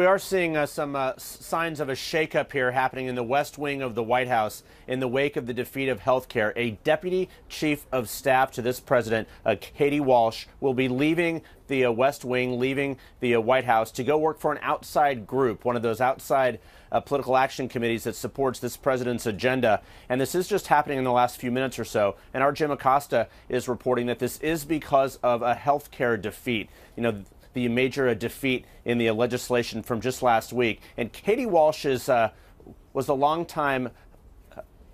We are seeing uh, some uh, signs of a shakeup here happening in the West Wing of the White House in the wake of the defeat of health care. A deputy chief of staff to this president, uh, Katie Walsh, will be leaving the uh, West Wing, leaving the uh, White House to go work for an outside group, one of those outside uh, political action committees that supports this president's agenda. And this is just happening in the last few minutes or so. And our Jim Acosta is reporting that this is because of a health care defeat. You know, the major defeat in the legislation from just last week. And Katie Walsh is, uh, was a longtime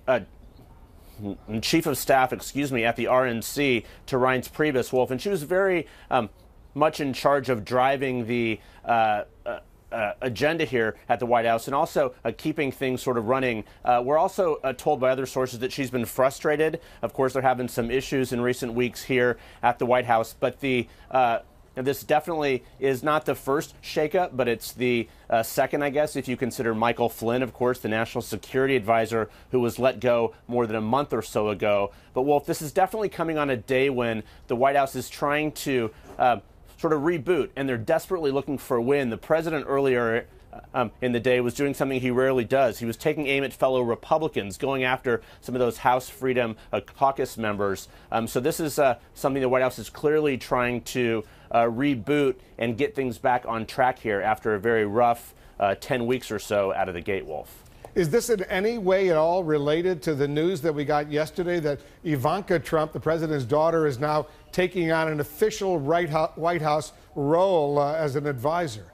uh, chief of staff, excuse me, at the RNC to Reince Priebus Wolf, and she was very um, much in charge of driving the. Uh, uh, uh, agenda here at the White House and also uh, keeping things sort of running. Uh, we're also uh, told by other sources that she's been frustrated. Of course, they're having some issues in recent weeks here at the White House, but the now, this definitely is not the first shakeup, but it's the uh, second, I guess, if you consider Michael Flynn, of course, the national security advisor who was let go more than a month or so ago. But, Wolf, this is definitely coming on a day when the White House is trying to uh, sort of reboot, and they're desperately looking for a win. The president earlier um, in the day was doing something he rarely does. He was taking aim at fellow Republicans, going after some of those House Freedom uh, Caucus members. Um, so this is uh, something the White House is clearly trying to uh, reboot and get things back on track here after a very rough uh, 10 weeks or so out of the gate, Wolf. Is this in any way at all related to the news that we got yesterday that Ivanka Trump, the president's daughter, is now taking on an official White House role uh, as an advisor?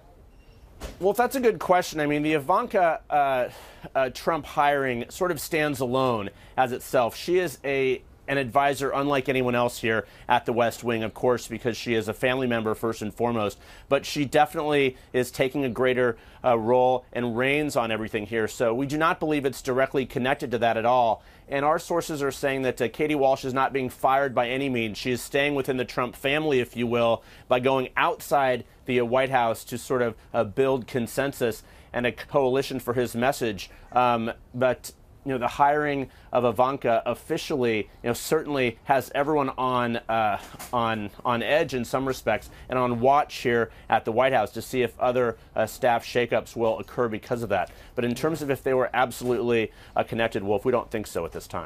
Well, that's a good question. I mean, the Ivanka uh, uh, Trump hiring sort of stands alone as itself. She is a an advisor unlike anyone else here at the West Wing, of course, because she is a family member first and foremost. But she definitely is taking a greater uh, role and reins on everything here. So we do not believe it's directly connected to that at all. And our sources are saying that uh, Katie Walsh is not being fired by any means. She is staying within the Trump family, if you will, by going outside the uh, White House to sort of uh, build consensus and a coalition for his message. Um, but you know, the hiring of Ivanka officially, you know, certainly has everyone on uh, on on edge in some respects and on watch here at the White House to see if other uh, staff shakeups will occur because of that. But in terms of if they were absolutely uh, connected, Wolf, we don't think so at this time.